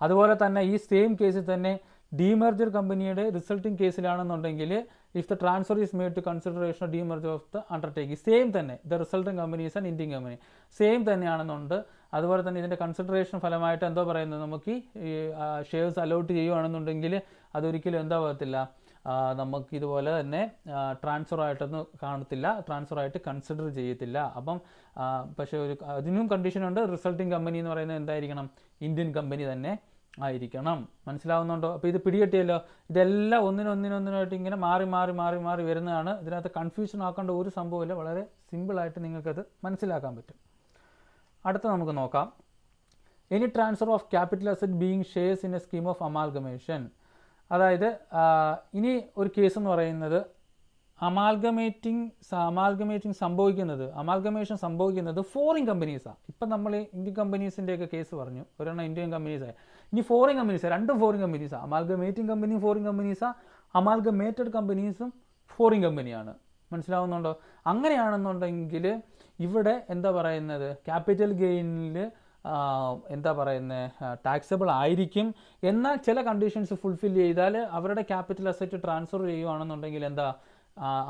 അതുപോലെ തന്നെ ഈ സെയിം കേസിൽ തന്നെ ഡീമർജർ കമ്പനിയുടെ resulting കേസിലാണെന്നുണ്ടെങ്കിൽ if the transfer is made to consideration of demerger of the undertaking same തന്നെ the resulting company is an Indian company same തന്നെയാണെന്നുണ്ട്. അതുപോലെ തന്നെ ഇതിന്റെ കൺസിഡറേഷൻ ഫലമായിട്ട് എന്തോ പറയുന്നത് നമുക്ക് ഈ ഷെയർസ് അലോട്ട് ചെയ്യുകയാണെന്നുണ്ടെങ്കിൽ അതൊരിക്കലും എന്താ പറയത്തില്ല നമുക്ക് ഇതുപോലെ തന്നെ ട്രാൻസ്ഫർ ആയിട്ടൊന്നും കാണത്തില്ല ട്രാൻസ്ഫർ ആയിട്ട് കൺസിഡർ ചെയ്യത്തില്ല. അപ്പം പക്ഷേ ഒരു അതിനും കണ്ടീഷനുണ്ട് റിസൾട്ടിംഗ് കമ്പനി എന്ന് പറയുന്നത് എന്തായിരിക്കണം? ഇന്ത്യൻ കമ്പനി തന്നെ. ആയിരിക്കണം. മനസ്സിലാവുന്നുണ്ടോ? അപ്പോൾ ഇത് പിടികെട്ടിയല്ലോ. ഇതെല്ലാം ഒന്നിനൊന്നിനൊന്നിനായിട്ട് ഇങ്ങനെ മാറി മാറി മാറി മാറി വരുന്നതാണ്. ഇതിനകത്ത് കൺഫ്യൂഷൻ ആക്കേണ്ട ഒരു സംഭവമില്ല. വളരെ സിമ്പിളായിട്ട് നിങ്ങൾക്കത് മനസ്സിലാക്കാൻ പറ്റും. അടുത്ത നമുക്ക് നോക്കാം. Any transfer of capital asset being shares in a scheme of amalgamation അതായത് ഇനി ഒരു കേസ് എന്ന് പറയുന്നത് അമാൽഗമേറ്റിംഗ് അമാൽഗമേറ്റിംഗ് സംഭവിക്കുന്നത് അമാൽഗമേഷൻ സംഭവിക്കുന്നത് ഫോറിൻ കമ്പനീസാണ് ഇപ്പം നമ്മൾ ഇന്ത്യൻ കമ്പനീസിന്റെയൊക്കെ കേസ് പറഞ്ഞു. ഒരെണ്ണം ഇന്ത്യൻ കമ്പനീസാണ് ഇനി ഫോറിൻ കമ്പനീസ് രണ്ടും ഫോറിൻ കമ്പനീസാണ് അമാൽഗമേറ്റിംഗ് കമ്പനിയും ഫോറിൻ കമ്പനീസാണ് അമാൽഗമേറ്റഡ് കമ്പനീസും ഫോറിൻ കമ്പനിയാണ് മനസ്സിലാവുന്നുണ്ടോ? അങ്ങനെയാണെന്നുണ്ടെങ്കിൽ ഇവിടെ എന്താ പറയുന്നത്? ക്യാപിറ്റൽ ഗെയിനിൽ എന്താ പറയുന്നത് ടാക്സബിൾ ആയിരിക്കും. എന്നാൽ ചില കണ്ടീഷൻസ് ഫുൾഫിൽ ചെയ്താൽ അവരുടെ ക്യാപിറ്റൽ അസറ്റ് ട്രാൻസ്ഫർ ചെയ്യുകയാണെന്നുണ്ടെങ്കിൽ എന്താ?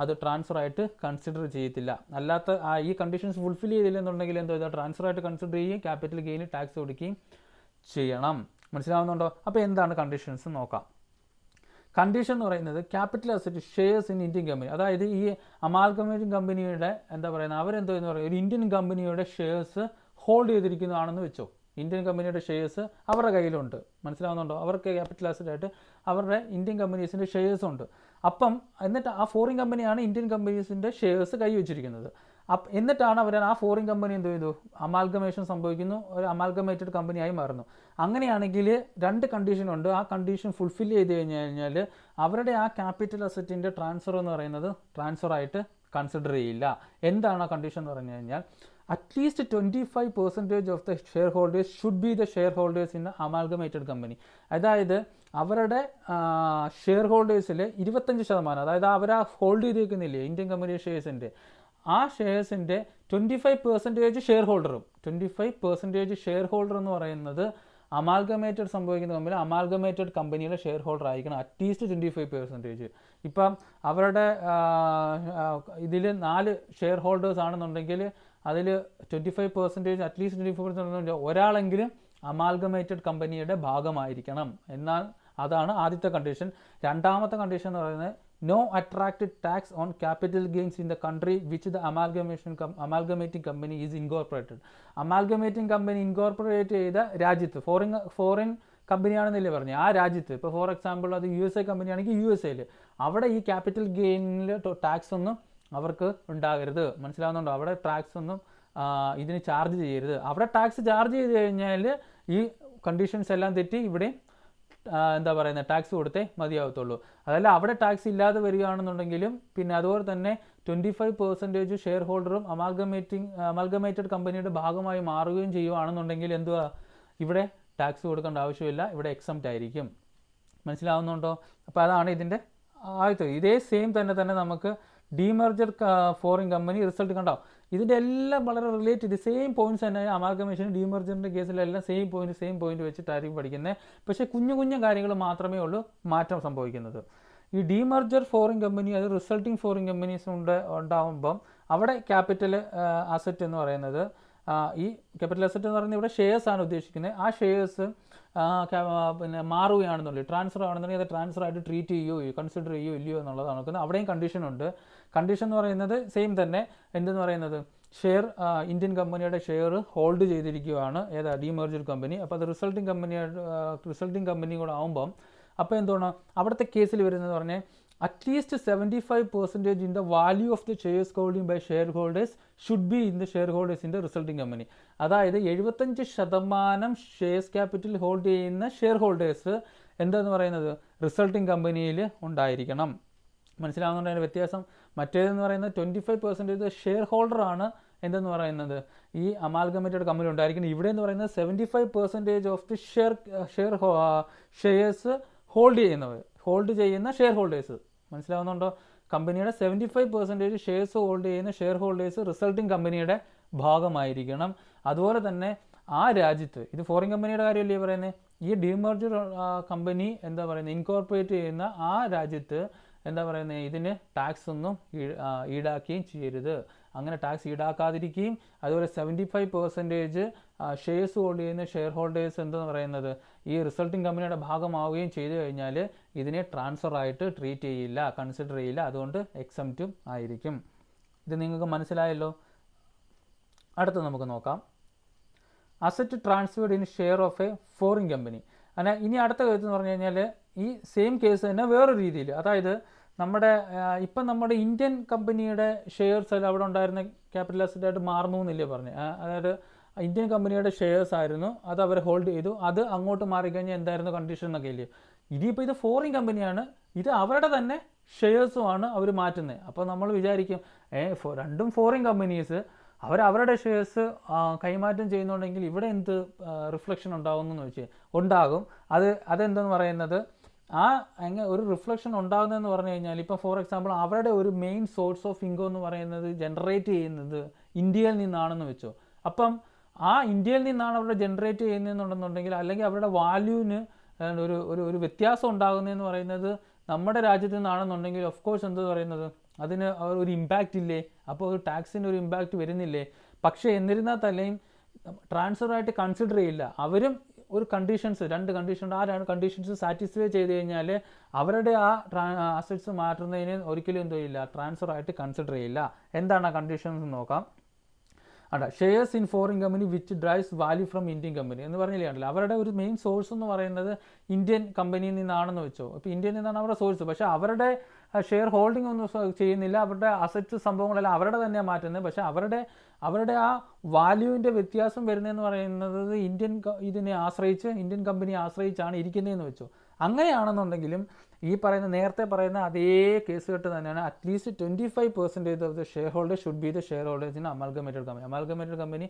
അത് ട്രാൻസ്ഫർ ആയിട്ട് കൺസിഡർ ചെയ്യത്തില്ല. അല്ലാത്ത ആ, ഈ കണ്ടീഷൻസ് ഫുൾഫിൽ ചെയ്തില്ലെന്നുണ്ടെങ്കിൽ എന്തോ ഇതാ? ട്രാൻസ്ഫർ ആയിട്ട് കൺസിഡർ ചെയ്യുകയും ക്യാപിറ്റൽ ഗെയിനിൽ ടാക്സ് കൊടുക്കുകയും ചെയ്യണം. മനസ്സിലാവുന്നുണ്ടോ? അപ്പോൾ എന്താണ് കണ്ടീഷൻസ് നോക്കാം. കണ്ടീഷൻ എന്ന് പറയുന്നത് capital asset shares in Indian company അതായത് ഈ അമാൽഗമേറ്റിംഗ് കമ്പനിയുടെ എന്താ പറയുന്നത്? അവരെന്തോ എന്ന് പറയുന്നത്? ഒരു ഇന്ത്യൻ കമ്പനിയുടെ ഷെയർസ് ഹോൾഡ് ചെയ്തിരിക്കുന്നതാണെന്ന് വെച്ചോ. ഇന്ത്യൻ കമ്പനിയുടെ ഷെയർസ് അവരുടെ കയ്യിലുണ്ട്. മനസ്സിലാവുന്നുണ്ടോ? അവർക്ക് ക്യാപിറ്റൽ അസറ്റ് ആയിട്ട് അവരുടെ ഇന്ത്യൻ കമ്പനീസിന്റെ ഷെയർസ് ഉണ്ട്. അപ്പം എന്നിട്ട് ആ ഫോറിൻ കമ്പനിയാണ് ഇന്ത്യൻ കമ്പനീസിന്റെ ഷെയർസ് കൈ വെച്ചിരിക്കുന്നത് അപ്പ് എന്നിട്ടാണ് അവർ ആ ഫോറിൻ കമ്പനി എന്ത് ചെയ്തു? അമാൽഗമേഷൻ സംഭവിക്കുന്നു. ഒരു അമാൽഗമേറ്റഡ് കമ്പനിയായി മാറുന്നു. അങ്ങനെയാണെങ്കിൽ രണ്ട് കണ്ടീഷൻ ഉണ്ട്. ആ കണ്ടീഷൻ ഫുൾഫിൽ ചെയ്ത് കഴിഞ്ഞ് കഴിഞ്ഞാൽ അവരുടെ ആ ക്യാപിറ്റൽ അസറ്റിന്റെ ട്രാൻസ്ഫർ എന്ന് പറയുന്നത് ട്രാൻസ്ഫർ ആയിട്ട് കൺസിഡർ ചെയ്യില്ല. എന്താണ് ആ കണ്ടീഷൻ എന്ന് പറഞ്ഞു കഴിഞ്ഞാൽ at least twenty five percentage of the shareholders should be the shareholders in amalgamated company അതായത് അവരുടെ ഷെയർ ഹോൾഡേഴ്സിൽ ഇരുപത്തഞ്ച് ശതമാനം അതായത് അവർ ആ ഹോൾഡ് ചെയ്തേക്കുന്നില്ലേ? ഇന്ത്യൻ കമ്പനി ഷെയർസിന്റെ ആ ഷെയർസിന്റെ ട്വന്റി ഫൈവ് പെർസെന്റേജ് ഷെയർ ഹോൾഡറും twenty five percentage share holder എന്ന് പറയുന്നത് അമാൽഗമേറ്റഡ് സംഭവിക്കുന്ന കമ്പനി അമാൽഗമേറ്റഡ് കമ്പനിയുടെ ഷെയർ ഹോൾഡർ ആയിരിക്കണം at least twenty five percentage ഇപ്പം അവരുടെ ഇതിൽ നാല് ഷെയർ ഹോൾഡേഴ്സ് ആണെന്നുണ്ടെങ്കിൽ അതിൽ twenty five percentage at least twenty five percentage ഒരാളെങ്കിലും അമാൽഗമേറ്റഡ് കമ്പനിയുടെ ഭാഗമായിരിക്കണം. എന്നാൽ അതാണ് ആദ്യത്തെ കണ്ടീഷൻ രണ്ടാമത്തെ കണ്ടീഷൻ എന്ന് പറയുന്നത് no attracted tax on capital gains in the country which the amalgamation amalgamating company is incorporated amalgamating company incorporate ചെയ്ത രാജ്യത്ത് ഫോറിൻ ഫോറിൻ കമ്പനിയാണെന്നല്ലേ പറഞ്ഞു? ആ രാജ്യത്ത് ഇപ്പോൾ ഫോർ എക്സാമ്പിൾ അത് യു എസ് എ കമ്പനിയാണെങ്കിൽ യു എസ് എയിൽ അവിടെ ഈ ക്യാപിറ്റൽ ഗെയിനിൽ ടാക്സ് ഒന്നും അവർക്ക് ഉണ്ടാകരുത്. മനസ്സിലാവുന്നുണ്ടോ? അവിടെ ടാക്സ് ഒന്നും ഇതിന് ചാർജ് ചെയ്യരുത്. അവിടെ ടാക്സ് ചാർജ് ചെയ്ത് കഴിഞ്ഞാൽ ഈ കണ്ടീഷൻസ് എല്ലാം തെറ്റി ഇവിടെ എന്താ പറയുന്നത് ടാക്സ് കൊടുത്തേ മതിയാവത്തുള്ളൂ. അതല്ല അവിടെ ടാക്സ് ഇല്ലാതെ വരികയാണെന്നുണ്ടെങ്കിലും പിന്നെ അതുപോലെ തന്നെ ട്വന്റി ഫൈവ് പെർസെന്റേജ് ഷെയർ ഹോൾഡറും അമാൽഗമേറ്റിംഗ് അമാൽഗമേറ്റഡ് കമ്പനിയുടെ ഭാഗമായി മാറുകയും ചെയ്യുകയാണെന്നുണ്ടെങ്കിൽ എന്തുവാ? ഇവിടെ ടാക്സ് കൊടുക്കേണ്ട ആവശ്യമില്ല. ഇവിടെ എക്സംപ്റ്റ് ആയിരിക്കും. മനസ്സിലാവുന്നുണ്ടോ? അപ്പോൾ അതാണ് ഇതിന്റെ ആദ്യത്തെ. ഇതേ സെയിം തന്നെ തന്നെ നമുക്ക് ഡീമർജർ ഫോറിൻ കമ്പനി റിസൾട്ട് കണ്ടോ. ഇതിന്റെ എല്ലാം വളരെ റിലേറ്റ് ചെയ്ത് സെയിം പോയിന്റ്സ് തന്നെ അമാർഗമേഷൻ ഡീമർജറിന്റെ കേസിലെല്ലാം സെയിം പോയിന്റ് സെയിം പോയിന്റ് വെച്ചിട്ടായിരിക്കും പഠിക്കുന്നത് പക്ഷേ കുഞ്ഞു കുഞ്ഞു കാര്യങ്ങൾ മാത്രമേ ഉള്ളൂ മാറ്റം സംഭവിക്കുന്നത്. ഈ ഡീമർജർ ഫോറിൻ കമ്പനി അത് റിസൾട്ടിങ് ഫോറിൻ കമ്പനീസ് ഉണ്ട് ഉണ്ടാകുമ്പം അവിടെ ക്യാപിറ്റൽ അസറ്റ് എന്ന് പറയുന്നത് ഈ ക്യാപിറ്റൽ അസറ്റ് എന്ന് പറയുന്നത് ഇവിടെ ഷെയർസ് ആണ് ഉദ്ദേശിക്കുന്നത്. ആ ഷെയർസ് പിന്നെ മാറുകയാണെന്നുള്ളൂ ട്രാൻസ്ഫർ ആണെന്നുണ്ടെങ്കിൽ അത് ട്രാൻസ്ഫർ ആയിട്ട് ട്രീറ്റ് ചെയ്യുകയോ കൺസിഡർ ചെയ്യുകയോ ഇല്ലയോ എന്നുള്ളതാണ്. നോക്കുന്നത് അവിടെയും കണ്ടീഷൻ ഉണ്ട്. കണ്ടീഷൻ എന്ന് പറയുന്നത് സെയിം തന്നെ. എന്തെന്ന് പറയുന്നത്? ഷെയർ ഇന്ത്യൻ കമ്പനിയുടെ ഷെയർ ഹോൾഡ് ചെയ്തിരിക്കുകയാണ്. ഏതാ? ഡീമേർജർ കമ്പനി അപ്പോൾ അത് റിസൾട്ടിങ് കമ്പനിയുടെ റിസൾട്ടിങ് കമ്പനി കൂടെ ആകുമ്പം അപ്പോൾ എന്താണ് അവിടുത്തെ കേസിൽ വരുന്നത് പറഞ്ഞാൽ at least seventy five percentage in the value of the shares holding by shareholders should be in the share the resulting company അതായത് എഴുപത്തഞ്ച് ശതമാനം ഷെയർസ് ക്യാപിറ്റൽ ഹോൾഡ് ചെയ്യുന്ന ഷെയർ ഹോൾഡേഴ്സ് എന്താന്ന് പറയുന്നത്? റിസൾട്ടിങ് കമ്പനിയിൽ ഉണ്ടായിരിക്കണം. മനസ്സിലാവുന്നുണ്ട് അതിന്റെ വ്യത്യാസം? മറ്റേതെന്ന് പറയുന്നത് ട്വന്റി ഫൈവ് പെർസെന്റേജ് ഷെയർ ഹോൾഡറാണ് എന്തെന്ന് പറയുന്നത്. ഈ അമാൽഗമേറ്റഡ് കമ്പനി ഉണ്ടായിരിക്കുന്നത്. ഇവിടെ എന്ന് പറയുന്നത് seventy five percentage of the share share shares hold ചെയ്യുന്നവർ ഹോൾഡ് ചെയ്യുന്ന ഷെയർ ഹോൾഡേഴ്സ് മനസ്സിലാവുന്നുണ്ടോ? കമ്പനിയുടെ seventy five percentage shares hold ചെയ്യുന്ന ഷെയർ ഹോൾഡേഴ്സ് റിസൾട്ടിങ് കമ്പനിയുടെ ഭാഗമായിരിക്കണം. അതുപോലെ തന്നെ ആ രാജ്യത്ത് ഇത് ഫോറിൻ കമ്പനിയുടെ കാര്യമല്ലേ പറയുന്നത്? ഈ ഡിമർജർ കമ്പനി എന്താ പറയുന്നത്? ഇൻകോർപ്പറേറ്റ് ചെയ്യുന്ന ആ രാജ്യത്ത് എന്താ പറയുന്നത് ഇതിന് ടാക്സ് ഒന്നും ഈടാക്കുകയും ചെയ്യരുത്. അങ്ങനെ ടാക്സ് ഈടാക്കാതിരിക്കുകയും അതുപോലെ seventy five percentage shares hold ചെയ്യുന്ന ഷെയർ ഹോൾഡേഴ്സ് എന്തെന്ന് പറയുന്നത്? ഈ റിസൾട്ടിംഗ് കമ്പനിയുടെ ഭാഗമാവുകയും ചെയ്തു കഴിഞ്ഞാൽ ഇതിനെ ട്രാൻസ്ഫർ ആയിട്ട് ട്രീറ്റ് ചെയ്യില്ല കൺസിഡർ ചെയ്യില്ല. അതുകൊണ്ട് എക്സംറ്റും ആയിരിക്കും. ഇത് നിങ്ങൾക്ക് മനസ്സിലായല്ലോ? അടുത്ത് നമുക്ക് നോക്കാം. Asset transferred in share of a foreign company അങ്ങനെ ഇനി അടുത്ത കാര്യത്തിൽ എന്ന് പറഞ്ഞു കഴിഞ്ഞാൽ ഈ സെയിം കേസ് തന്നെ വേറൊരു രീതിയിൽ. അതായത് നമ്മുടെ ഇപ്പം നമ്മുടെ ഇന്ത്യൻ കമ്പനിയുടെ ഷെയർസ് അല്ല അവിടെ ഉണ്ടായിരുന്ന ക്യാപിറ്റൽ അസറ്റ് ആയിട്ട് മാറുന്നു എന്നില്ലേ പറഞ്ഞു. അതായത് ഇന്ത്യൻ കമ്പനിയുടെ ഷെയർസ് ആയിരുന്നു അത് അവർ ഹോൾഡ് ചെയ്തു അത് അങ്ങോട്ട് മാറിക്കഴിഞ്ഞാൽ എന്തായിരുന്നു കണ്ടീഷൻ എന്നൊക്കെ ഇല്ലേ? ഇനിയിപ്പോൾ ഇത് ഫോറിൻ കമ്പനിയാണ് ഇത് അവരുടെ തന്നെ ഷെയർസുമാണ് അവർ മാറ്റുന്നത്. അപ്പോൾ നമ്മൾ വിചാരിക്കും ഏ രണ്ടും ഫോറിൻ കമ്പനീസ് അവർ അവരുടെ ഷെയർസ് കൈമാറ്റം ചെയ്യുന്നുണ്ടെങ്കിൽ ഇവിടെ എന്ത് റിഫ്ലക്ഷൻ ഉണ്ടാകുമെന്ന് വെച്ച് ഉണ്ടാകും. അത് അതെന്തെന്ന് പറയുന്നത് ആ അങ്ങനെ ഒരു റിഫ്ലക്ഷൻ ഉണ്ടാകുന്നതെന്ന് പറഞ്ഞു കഴിഞ്ഞാൽ ഇപ്പോൾ ഫോർ എക്സാമ്പിൾ അവരുടെ ഒരു മെയിൻ സോഴ്സ് ഓഫ് ഇൻകം എന്ന് പറയുന്നത് ജനറേറ്റ് ചെയ്യുന്നത് ഇന്ത്യയിൽ നിന്നാണെന്ന് വെച്ചോ. അപ്പം ആ ഇന്ത്യയിൽ നിന്നാണ് അവരുടെ ജനറേറ്റ് ചെയ്യുന്നതെന്നുണ്ടെന്നുണ്ടെങ്കിൽ അല്ലെങ്കിൽ അവരുടെ വാല്യൂവിന് ഒരു ഒരു ഒരു വ്യത്യാസം ഉണ്ടാകുന്നതെന്ന് പറയുന്നത് നമ്മുടെ രാജ്യത്ത് നിന്നാണെന്നുണ്ടെങ്കിൽ ഓഫ് കോഴ്സ് എന്ത് പറയുന്നത്? അതിന് ഒരു ഇമ്പാക്റ്റ് ഇല്ലേ? അപ്പോൾ ഒരു ടാക്സിന്റെ ഒരു ഇമ്പാക്റ്റ് വരുന്നില്ലേ? പക്ഷേ എന്നിരുന്നാൽ തന്നെയും ട്രാൻസ്ഫറായിട്ട് കൺസിഡർ ചെയ്യില്ല. അവരും ഒരു കണ്ടീഷൻസ് രണ്ട് കണ്ടീഷൻ ആ രണ്ട് കണ്ടീഷൻസ് സാറ്റിസ്ഫൈ ചെയ്ത് കഴിഞ്ഞാൽ അവരുടെ ആ അസറ്റ്സ് മാറ്റുന്നതിന് ഒരിക്കലും എന്തോ ഇല്ല ട്രാൻസ്ഫർ ആയിട്ട് കൺസിഡർ ചെയ്യില്ല. എന്താണ് ആ കണ്ടീഷൻസ് നോക്കാം. അട shares in foreign company which drives value from Indian company എന്ന് പറഞ്ഞില്ലേ കണ്ടല്ലോ? അവരുടെ ഒരു മെയിൻ സോഴ്സ് എന്ന് പറയുന്നത് ഇന്ത്യൻ കമ്പനിയിൽ നിന്നാണെന്ന് വെച്ചോ. അപ്പോൾ ഇന്ത്യയിൽ നിന്നാണ് അവരുടെ സോഴ്സ് പക്ഷേ അവരുടെ ഷെയർ ഹോൾഡിംഗ് ഒന്നും ചെയ്യുന്നില്ല. അവരുടെ അസറ്റ്സ് സംഭവങ്ങളെല്ലാം അവരുടെ തന്നെയാണ് മാറ്റുന്നത്. പക്ഷേ അവരുടെ അവരുടെ ആ വാല്യൂവിന്റെ വ്യത്യാസം വരുന്നതെന്ന് പറയുന്നത് ഇന്ത്യൻ ഇതിനെ ആശ്രയിച്ച് ഇന്ത്യൻ കമ്പനിയെ ആശ്രയിച്ചാണ് ഇരിക്കുന്നതെന്ന് വെച്ചോ. അങ്ങനെയാണെന്നുണ്ടെങ്കിലും ഈ പറയുന്ന നേരത്തെ പറയുന്ന അതേ കേസ് കെട്ട് തന്നെയാണ്. At least twenty five percentage of the shareholder should be the shareholders in amalgamated company amalgamated company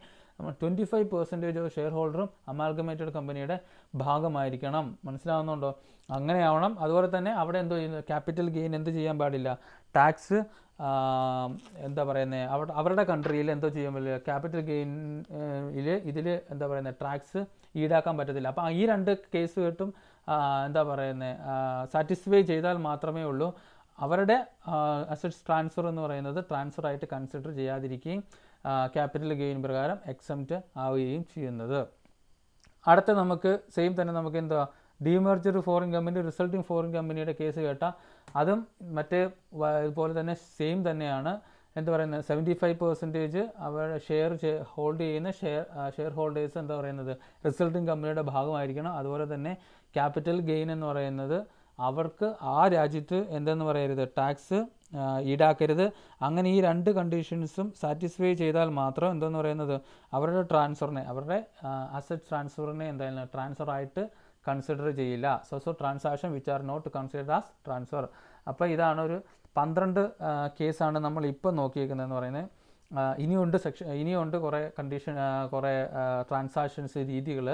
twenty five percentage of share ഹോൾഡറും amalgamated കമ്പനിയുടെ ഭാഗമായിരിക്കണം. മനസ്സിലാവുന്നുണ്ടോ? അങ്ങനെയാവണം. അതുപോലെ തന്നെ അവിടെ എന്തോ ക്യാപിറ്റൽ ഗെയിൻ എന്ത് ചെയ്യാൻ പാടില്ല? ടാക്സ് എന്താ പറയുന്നത് അവ അവരുടെ കൺട്രിയിൽ എന്തോ ചെയ്യാൻ പറ്റില്ല ക്യാപിറ്റൽ ഗെയിനിൽ ഇതിൽ എന്താ പറയുന്നത് ടാക്സ് ഈടാക്കാൻ പറ്റത്തില്ല. അപ്പോൾ ഈ രണ്ട് കേസ് കേട്ടും എന്താ പറയുന്നത് സാറ്റിസ്ഫൈ ചെയ്താൽ മാത്രമേ ഉള്ളൂ. അവരുടെ അസറ്റ്സ് ട്രാൻസ്ഫർ എന്ന് പറയുന്നത് ട്രാൻസ്ഫർ ആയിട്ട് കൺസിഡർ ചെയ്യാതിരിക്കുകയും ക്യാപിറ്റൽ ഗെയിൻ പ്രകാരം എക്സംറ്റ് ആവുകയും ചെയ്യുന്നത്. അടുത്ത നമുക്ക് സെയിം തന്നെ നമുക്ക് എന്താ demerger foreign company resulting foreign കമ്പനിയുടെ കേസ് കേട്ടാൽ അതും മറ്റേ ഇതുപോലെ തന്നെ സെയിം തന്നെയാണ്. എന്താ പറയുന്നത്? സെവന്റി ഫൈവ് പെർസെന്റേജ് അവർ ഷെയർ ഹോൾഡ് ചെയ്യുന്ന ഷെയർ ഷെയർ ഹോൾഡേഴ്സ് എന്താ പറയുന്നത്? റിസൾട്ടിങ് കമ്പനിയുടെ ഭാഗമായിരിക്കണം. അതുപോലെ തന്നെ ക്യാപിറ്റൽ ഗെയിൻ എന്ന് പറയുന്നത് അവർക്ക് ആ രാജ്യത്ത് എന്തെന്ന് പറയരുത്? ടാക്സ് ഈടാക്കരുത്. അങ്ങനെ ഈ രണ്ട് കണ്ടീഷൻസും സാറ്റിസ്ഫൈ ചെയ്താൽ മാത്രം എന്തെന്ന് പറയുന്നത്? അവരുടെ ട്രാൻസ്ഫറിനെ അവരുടെ അസറ്റ് ട്രാൻസ്ഫറിനെ എന്തായാലും ട്രാൻസ്ഫർ ആയിട്ട് കൺസിഡർ ചെയ്യില്ല. So so transaction which are not consider as transfer അപ്പോൾ ഇതാണ് ഒരു പന്ത്രണ്ട് കേസാണ് നമ്മൾ ഇപ്പോൾ നോക്കിയേക്കുന്നതെന്ന് പറയുന്നത്. ഇനിയുണ്ട് സെക്ഷൻ ഇനിയുണ്ട് കുറേ കണ്ടീഷൻ കുറേ ട്രാൻസാക്ഷൻസ് രീതികൾ.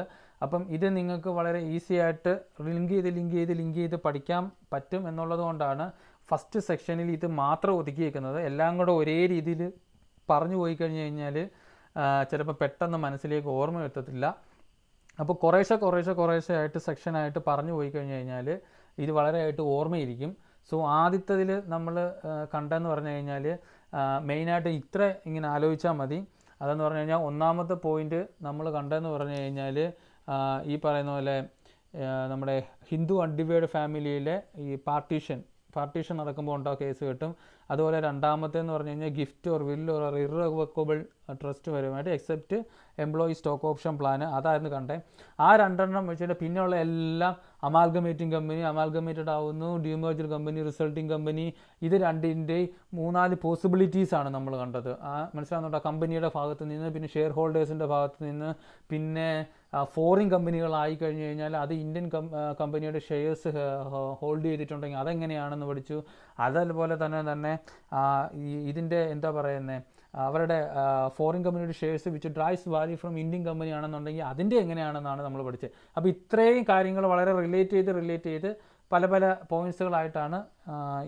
അപ്പം ഇത് നിങ്ങൾക്ക് വളരെ ഈസി ആയിട്ട് ലിങ്ക് ചെയ്ത് ലിങ്ക് ചെയ്ത് ലിങ്ക് ചെയ്ത് പഠിക്കാൻ പറ്റും എന്നുള്ളത് കൊണ്ടാണ് ഫസ്റ്റ് സെക്ഷനിൽ ഇത് മാത്രം ഒതുക്കിയേക്കുന്നത്. എല്ലാം കൂടെ ഒരേ രീതിയിൽ പറഞ്ഞു പോയി കഴിഞ്ഞ് കഴിഞ്ഞാൽ ചിലപ്പോൾ പെട്ടെന്ന് മനസ്സിലേക്ക് ഓർമ്മ എത്തത്തില്ല. അപ്പോൾ കുറേശ്ശെ കുറേശ്ശെ കുറേശ്ശെ ആയിട്ട് സെക്ഷനായിട്ട് പറഞ്ഞു പോയി കഴിഞ്ഞ് കഴിഞ്ഞാൽ ഇത് വളരെയായിട്ട് ഓർമ്മയിരിക്കും സോ ആദ്യത്തതിൽ നമ്മൾ കണ്ടെന്ന് പറഞ്ഞു കഴിഞ്ഞാൽ മെയിനായിട്ട് ഇത്ര ഇങ്ങനെ ആലോചിച്ചാൽ മതി. അതെന്ന് പറഞ്ഞു കഴിഞ്ഞാൽ ഒന്നാമത്തെ പോയിന്റ് നമ്മൾ കണ്ടെന്ന് പറഞ്ഞു കഴിഞ്ഞാൽ ഈ പറയുന്ന പോലെ നമ്മുടെ ഹിന്ദു അൺഡിവൈഡ് ഫാമിലിയിലെ ഈ പാർട്ടീഷൻ പാർട്ടീഷൻ നടക്കുമ്പോൾ ഉണ്ടാ കേസ് കിട്ടും. അതുപോലെ രണ്ടാമത്തേന്ന് പറഞ്ഞു കഴിഞ്ഞാൽ gift or will or irrevocable trust വരുമായിട്ട് except employee stock option plan അതായിരുന്നു കണ്ടേ. ആ രണ്ടെണ്ണം വെച്ചിട്ട് പിന്നെയുള്ള എല്ലാം അമാൽഗമേറ്റിംഗ് കമ്പനി അമാൽഗമേറ്റഡ് ആവുന്നു. ഡ്യൂമേർജർ കമ്പനി റിസൾട്ടിംഗ് കമ്പനി ഇത് രണ്ടിന്റെ മൂന്നാൽ പോസിബിലിറ്റീസ് ആണ് നമ്മൾ കണ്ടത്. ആ മനസ്സിലാകുന്നുണ്ടോ കമ്പനിയുടെ ഭാഗത്ത് നിന്ന് പിന്നെ ഷെയർ ഹോൾഡേഴ്സിന്റെ ഭാഗത്ത് നിന്ന് പിന്നെ ഫോറിൻ കമ്പനികളായി കഴിഞ്ഞു കഴിഞ്ഞാൽ അത് ഇന്ത്യൻ കമ്പനിയുടെ ഷെയർസ് ഹോൾഡ് ചെയ്തിട്ടുണ്ടെങ്കിൽ അതെങ്ങനെയാണെന്ന് പഠിച്ചു. അതേപോലെ തന്നെ തന്നെ ഇതിന്റെ എന്താ പറയുന്നത് അവരുടെ ഫോറിൻ കമ്പനിയുടെ shares which drives value from Indian company ആണെന്നുണ്ടെങ്കിൽ അതിന്റെ എങ്ങനെയാണെന്നാണ് നമ്മൾ പഠിച്ചത്. അപ്പോൾ ഇത്രയും കാര്യങ്ങൾ വളരെ റിലേറ്റ് ചെയ്ത് റിലേറ്റ് ചെയ്ത് പല പല പോയിൻസുകളായിട്ടാണ്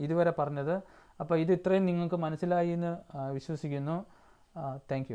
ഇതുവരെ പറഞ്ഞത്. അപ്പോൾ ഇത് ഇത്രയും നിങ്ങൾക്ക് മനസ്സിലായി എന്ന് വിശ്വസിക്കുന്നു. താങ്ക്